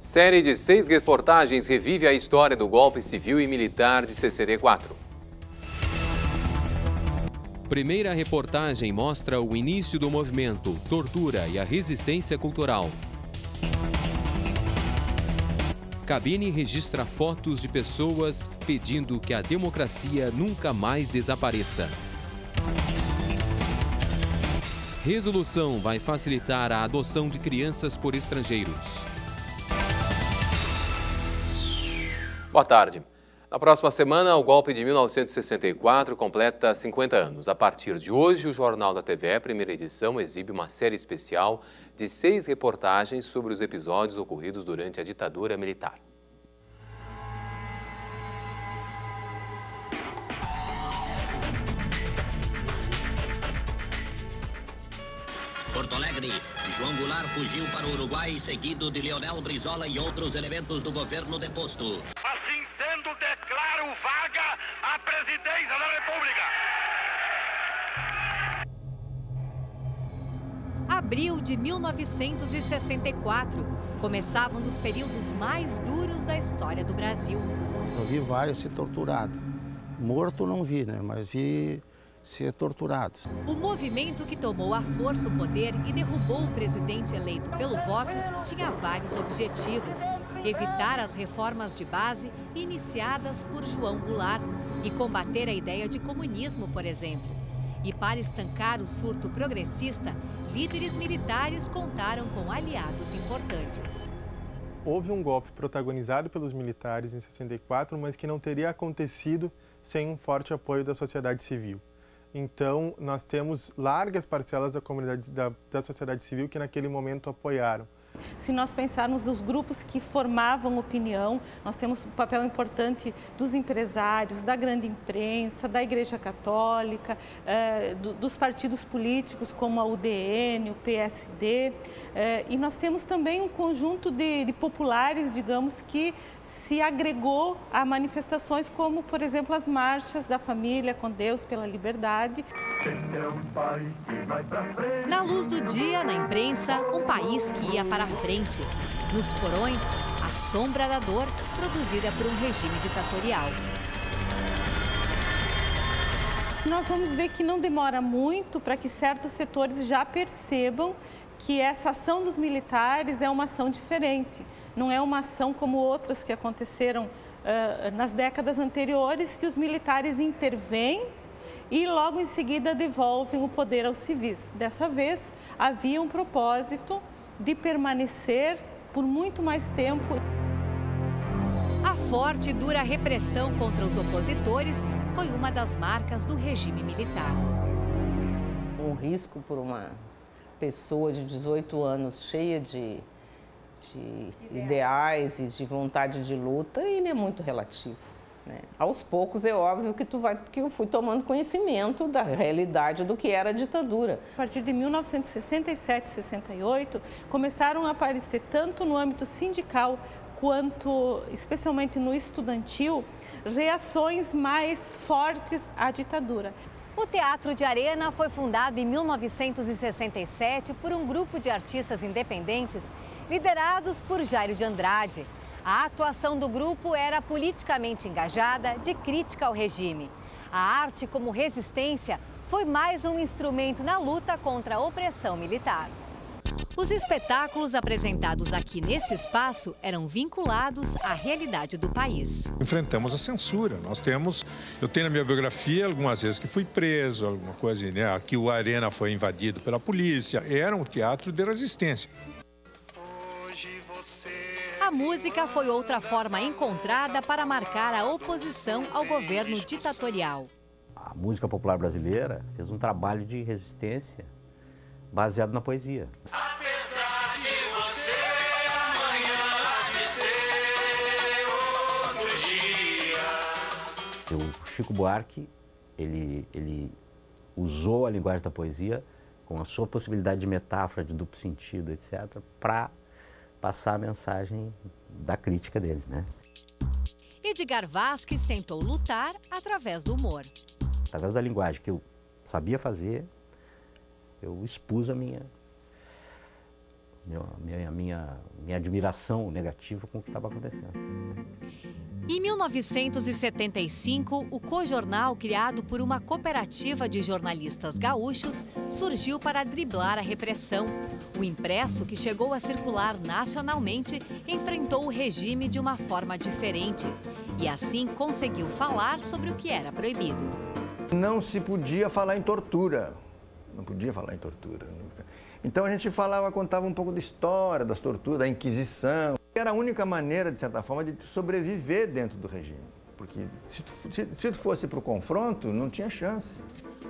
Série de seis reportagens revive a história do golpe civil e militar de 64. Primeira reportagem mostra o início do movimento, tortura e a resistência cultural. Cabine registra fotos de pessoas pedindo que a democracia nunca mais desapareça. Resolução vai facilitar a adoção de crianças por estrangeiros. Boa tarde. Na próxima semana, o golpe de 1964 completa 50 anos. A partir de hoje, o Jornal da TV, primeira edição, exibe uma série especial de seis reportagens sobre os episódios ocorridos durante a ditadura militar. Porto Alegre, João Goulart fugiu para o Uruguai, seguido de Leonel Brizola e outros elementos do governo deposto. Declaro vaga a presidência da República. Abril de 1964. Começava um dos períodos mais duros da história do Brasil. Eu vi vários se torturados. Morto não vi, né? Mas vi ser torturados. O movimento que tomou à força o poder e derrubou o presidente eleito pelo voto tinha vários objetivos. Evitar as reformas de base iniciadas por João Goulart e combater a ideia de comunismo, por exemplo. E para estancar o surto progressista, líderes militares contaram com aliados importantes. Houve um golpe protagonizado pelos militares em 64, mas que não teria acontecido sem um forte apoio da sociedade civil. Então, nós temos largas parcelas da comunidade da, da sociedade civil que naquele momento apoiaram. Se nós pensarmos os grupos que formavam opinião, nós temos um papel importante dos empresários, da grande imprensa, da Igreja Católica, eh, do, dos partidos políticos como a UDN, o PSD, eh, e nós temos também um conjunto de, de populares, digamos, que se agregou a manifestações como, por exemplo, as marchas da família com Deus pela liberdade. Na luz do dia, na imprensa, um país que ia para a frente. Nos porões, a sombra da dor produzida por um regime ditatorial. Nós vamos ver que não demora muito para que certos setores já percebam que essa ação dos militares é uma ação diferente. Não é uma ação como outras que aconteceram uh, nas décadas anteriores, que os militares intervêm e logo em seguida devolvem o poder aos civis. Dessa vez, havia um propósito de permanecer por muito mais tempo. A forte e dura repressão contra os opositores foi uma das marcas do regime militar. Um risco por uma pessoa de 18 anos cheia de, de ideais e de vontade de luta, ele é muito relativo. Né? Aos poucos é óbvio que, tu vai, que eu fui tomando conhecimento da realidade do que era a ditadura. A partir de 1967, 68, começaram a aparecer tanto no âmbito sindical quanto, especialmente no estudantil, reações mais fortes à ditadura. O Teatro de Arena foi fundado em 1967 por um grupo de artistas independentes liderados por Jairo de Andrade. A atuação do grupo era politicamente engajada, de crítica ao regime. A arte como resistência foi mais um instrumento na luta contra a opressão militar. Os espetáculos apresentados aqui nesse espaço eram vinculados à realidade do país. Enfrentamos a censura. Nós temos, eu tenho na minha biografia algumas vezes que fui preso, alguma coisa, né? Aqui o Arena foi invadido pela polícia. Era um teatro de resistência. A música foi outra forma encontrada para marcar a oposição ao governo ditatorial. A música popular brasileira fez um trabalho de resistência baseado na poesia. Apesar de você amanhã de ser outro dia. O Chico Buarque, ele, ele usou a linguagem da poesia com a sua possibilidade de metáfora, de duplo sentido, etc., para passar a mensagem da crítica dele, né? Edgar Vasques tentou lutar através do humor. Através da linguagem que eu sabia fazer, eu expus a minha minha, minha, minha admiração negativa com o que estava acontecendo. Em 1975, o Cojornal, criado por uma cooperativa de jornalistas gaúchos, surgiu para driblar a repressão. O impresso, que chegou a circular nacionalmente, enfrentou o regime de uma forma diferente e assim conseguiu falar sobre o que era proibido. Não se podia falar em tortura. Não podia falar em tortura. Então a gente falava, contava um pouco da história das torturas, da Inquisição. Era a única maneira, de certa forma, de sobreviver dentro do regime. Porque se tu, se, se tu fosse para o confronto, não tinha chance.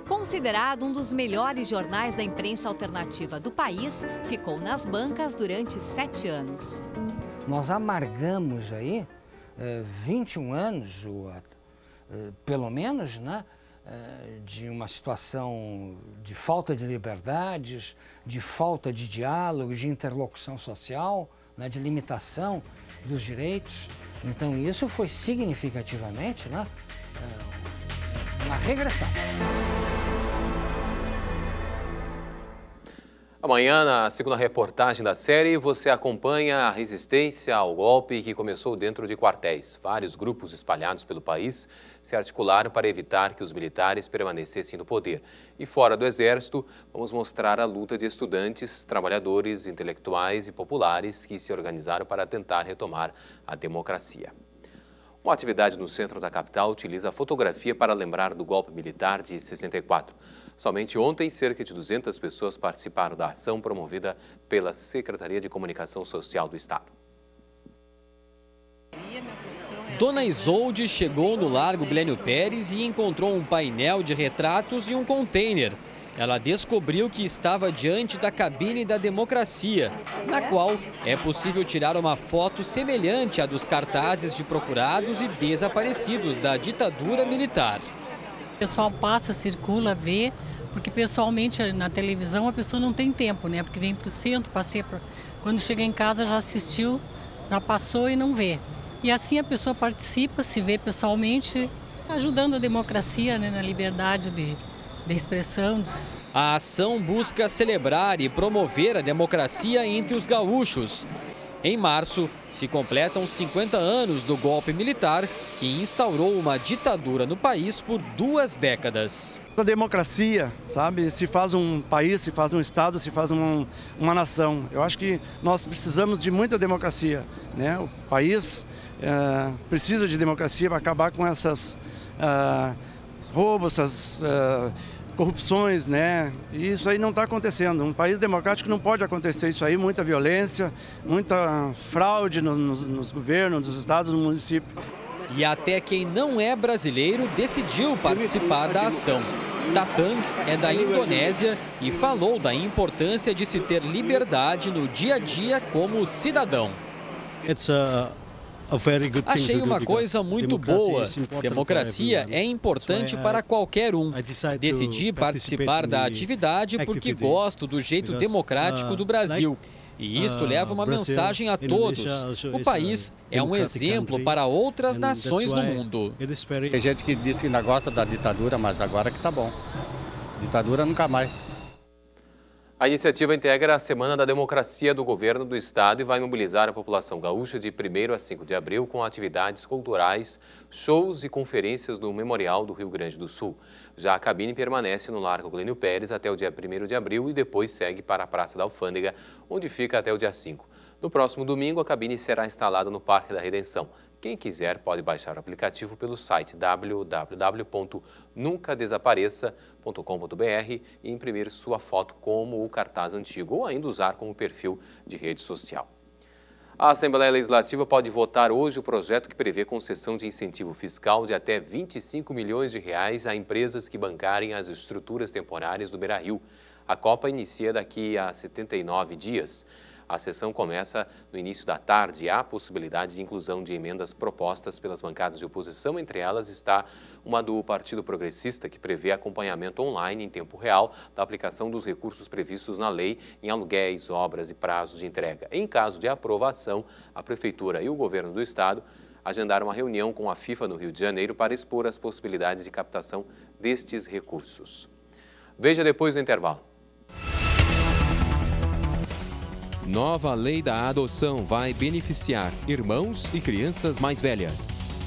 Considerado um dos melhores jornais da imprensa alternativa do país, ficou nas bancas durante sete anos. Nós amargamos aí eh, 21 anos, eh, pelo menos, né? Eh, de uma situação de falta de liberdades, de falta de diálogo, de interlocução social, né, de limitação dos direitos. Então isso foi significativamente né, eh, uma regressão. Amanhã, na segunda reportagem da série, você acompanha a resistência ao golpe que começou dentro de quartéis. Vários grupos espalhados pelo país se articularam para evitar que os militares permanecessem no poder. E fora do Exército, vamos mostrar a luta de estudantes, trabalhadores, intelectuais e populares que se organizaram para tentar retomar a democracia. Uma atividade no centro da capital utiliza a fotografia para lembrar do golpe militar de 64. Somente ontem, cerca de 200 pessoas participaram da ação promovida pela Secretaria de Comunicação Social do Estado. Dona Isolde chegou no Largo Glênio Pérez e encontrou um painel de retratos e um container. Ela descobriu que estava diante da cabine da democracia, na qual é possível tirar uma foto semelhante à dos cartazes de procurados e desaparecidos da ditadura militar. Pessoal passa, circula, vê, porque pessoalmente na televisão a pessoa não tem tempo, né? Porque vem para o centro, passeia pra... quando chega em casa já assistiu, já passou e não vê. E assim a pessoa participa, se vê pessoalmente, ajudando a democracia né, na liberdade de, de expressão. A ação busca celebrar e promover a democracia entre os gaúchos. Em março, se completam 50 anos do golpe militar que instaurou uma ditadura no país por duas décadas. A democracia, sabe, se faz um país, se faz um estado, se faz um, uma nação. Eu acho que nós precisamos de muita democracia. Né? O país é, precisa de democracia para acabar com essas uh, roubos, essas uh, corrupções, né? E isso aí não está acontecendo. Um país democrático não pode acontecer isso aí, muita violência, muita fraude nos, nos governos, nos estados, no município. E até quem não é brasileiro decidiu participar da ação. Tatang é da Indonésia e falou da importância de se ter liberdade no dia a dia como cidadão. It's a Achei uma coisa muito boa. Democracia é importante para qualquer um. Decidi participar da atividade porque gosto do jeito democrático do Brasil. E isto leva uma mensagem a todos. O país é um exemplo para outras nações no mundo. Tem gente que diz que ainda gosta da ditadura, mas agora que tá bom. Ditadura nunca mais. A iniciativa integra a Semana da Democracia do Governo do Estado e vai mobilizar a população gaúcha de 1 a 5 de abril com atividades culturais, shows e conferências no Memorial do Rio Grande do Sul. Já a cabine permanece no Largo Glênio Pérez até o dia 1 de abril e depois segue para a Praça da Alfândega, onde fica até o dia 5. No próximo domingo, a cabine será instalada no Parque da Redenção. Quem quiser pode baixar o aplicativo pelo site www.nuncadesapareça.com.br e imprimir sua foto como o cartaz antigo ou ainda usar como perfil de rede social. A Assembleia Legislativa pode votar hoje o projeto que prevê concessão de incentivo fiscal de até 25 milhões de reais a empresas que bancarem as estruturas temporárias do Beira-Rio. A Copa inicia daqui a 79 dias. A sessão começa no início da tarde e há possibilidade de inclusão de emendas propostas pelas bancadas de oposição. Entre elas está uma do Partido Progressista, que prevê acompanhamento online em tempo real da aplicação dos recursos previstos na lei em aluguéis, obras e prazos de entrega. Em caso de aprovação, a Prefeitura e o Governo do Estado agendaram uma reunião com a FIFA no Rio de Janeiro para expor as possibilidades de captação destes recursos. Veja depois do intervalo. Nova lei da adoção vai beneficiar irmãos e crianças mais velhas.